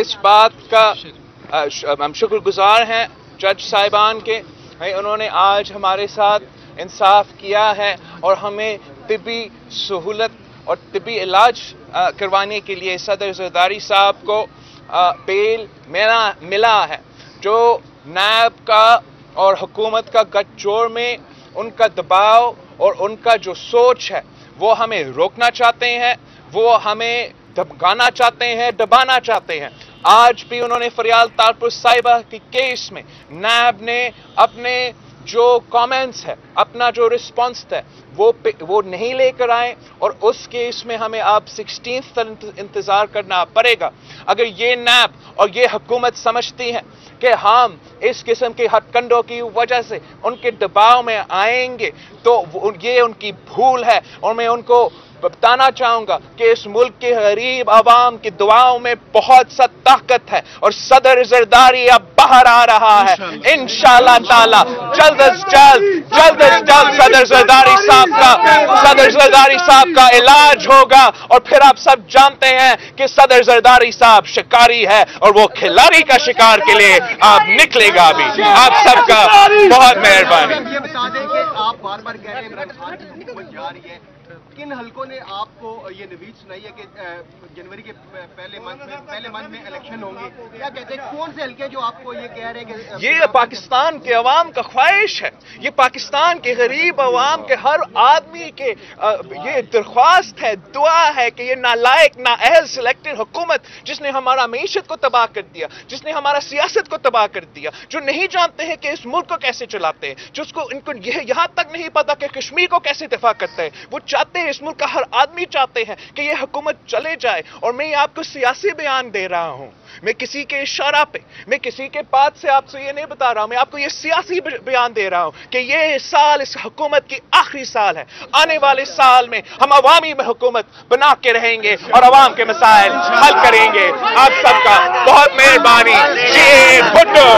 اس بات کا ہم شکر گزار ہیں جج صاحبان کے انہوں نے آج ہمارے ساتھ انصاف کیا ہے اور ہمیں طبی سہولت اور طبی علاج کروانے کے لیے صدر زرداری صاحب کو بیل ملا ہے۔ جو نیب کا اور حکومت کا گٹ جوڑ میں ان کا دباؤ اور ان کا جو سوچ ہے، وہ ہمیں روکنا چاہتے ہیں، وہ ہمیں دبکانا چاہتے ہیں، دبانا چاہتے ہیں۔ آج بھی انہوں نے فریال تارپور صاحبہ کی کیس میں نیب نے اپنے جو کامنٹس ہے، اپنا جو رسپانس ہے، وہ وہ نہیں لے کر آئے اور اس کیس میں ہمیں آپ سکسٹینتھ تک انتظار کرنا پڑے گا۔ اگر یہ نیب اور یہ حکومت سمجھتی ہیں کہ ہم اس قسم کے ہتھ کنڈوں کی وجہ سے ان کے دباؤ میں آئیں گے۔ تو یہ ان کی بھول ہے۔ اور میں ان کو بتانا چاہوں گا کہ اس ملک کے غریب عوام کی دعاؤں میں بہت سا طاقت ہے اور صدر زرداری اب باہر آ رہا ہے۔ انشاءاللہ تعالی۔ جلد از جلد جلد از جلد صدر زرداری صاحب کا صدر زرداری صاحب کا علاج ہوگا۔ اور پھر آپ سب جانتے ہیں کہ صدر زرداری صاحب شکاری ہے اور وہ کھلاری کا شکار کے لیے آپ نکلے گا بھی۔ آپ سب کا بہت مہربانی۔ جا رہی ہے۔ کن حلقوں نے آپ کو یہ نوید سنائی ہے کہ جنوری کے پہلے منتھ میں، پہلے منتھ میں الیکشن ہوں گے؟ کیا کہتے ہیں؟ کون سے حلقے جو آپ کو یہ کہہ رہے ہیں کہ یہ پاکستان کے عوام کا خواہش ہے۔ یہ پاکستان کے غریب عوام کے، ہر آدمی کے یہ درخواست ہے، دعا ہے کہ یہ نالائق نا اہل سلیکٹڈ حکومت، جس نے ہمارا معیشت کو تباہ کر دیا، جس نے ہمارا سیاست کو تباہ کر دیا، جو نہیں جانتے ہیں کہ اس ملک کو کیسے چلاتے ہیں جس کو، ان کو یہ یہاں تک نہیں پتا کہ کشمیر کو کیسے دفاع کر کرتے ہیں وہ چاہتے ہیں اس ملک کا ہر آدمی چاہتے ہیں کہ یہ حکومت چلے جائے اور میں آپ کو سیاسی بیان دے رہا ہوں میں کسی کے اشارہ پہ میں کسی کے بات سے آپ سے یہ نہیں بتا رہا ہوں میں آپ کو یہ سیاسی بیان دے رہا ہوں کہ یہ سال اس حکومت کی آخری سال ہے آنے والے سال میں ہم عوامی حکومت بنا کے رہیں گے اور عوام کے مسائل حل کریں گے آپ سب کا بہت مہربانی جی بھٹو